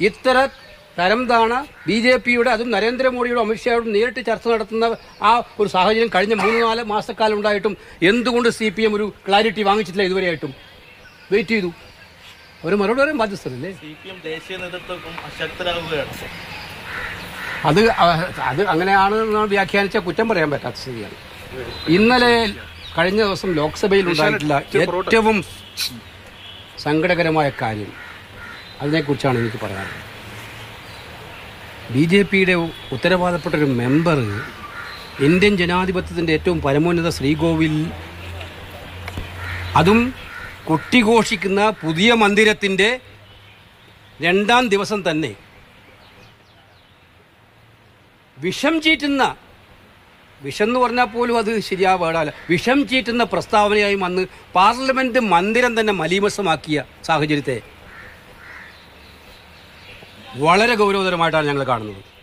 ഇത്ര തരം താണ B J പിയുടെ അതും നരേന്ദ്രമോദിയുടെ അമിത്ഷായോടും നേരിട്ട് ചർച്ച നടത്തുന്ന ആ ഒരു സാഹചര്യം കഴിഞ്ഞ മൂന്ന് നാല് മാസക്കാലം ഉണ്ടായിട്ടും എന്തുകൊണ്ട് സി പി എം ഒരു ക്ലാരിറ്റി വാങ്ങിച്ചിട്ടില്ല ഇതുവരെയായിട്ടും? വെയിറ്റ് ചെയ്തു. ഒരു മറുപടി പറയാൻ ബാധ്യസ്ഥരല്ലേ? അത് അത് അങ്ങനെയാണ് വ്യാഖ്യാനിച്ച കുറ്റം പറയാൻ പറ്റാത്ത സ്ഥിതിയാണ്. ഇന്നലെ കഴിഞ്ഞ ദിവസം ലോക്സഭയിൽ ഉണ്ടായിട്ടില്ല ഏറ്റവും സങ്കടകരമായ കാര്യം അതിനെക്കുറിച്ചാണ് എനിക്ക് പറയാനുള്ളത്. ബി ജെ പിയുടെ ഉത്തരവാദപ്പെട്ട ഒരു മെമ്പർ ഇന്ത്യൻ ജനാധിപത്യത്തിന്റെ ഏറ്റവും പരമോന്നത ശ്രീകോവിൽ അതും കൊട്ടിഘോഷിക്കുന്ന പുതിയ മന്ദിരത്തിന്റെ രണ്ടാം ദിവസം തന്നെ വിഷം ചീറ്റുന്ന വിഷം എന്ന് പറഞ്ഞാൽ പോലും അത് ശരിയാ വേടല്ല. വിഷം ചീറ്റുന്ന പ്രസ്താവനയായി വന്ന് പാർലമെന്റ് മന്ദിരം തന്നെ മലീമസമാക്കിയ സാഹചര്യത്തെ വളരെ ഗൗരവതരമായിട്ടാണ് ഞങ്ങൾ കാണുന്നത്.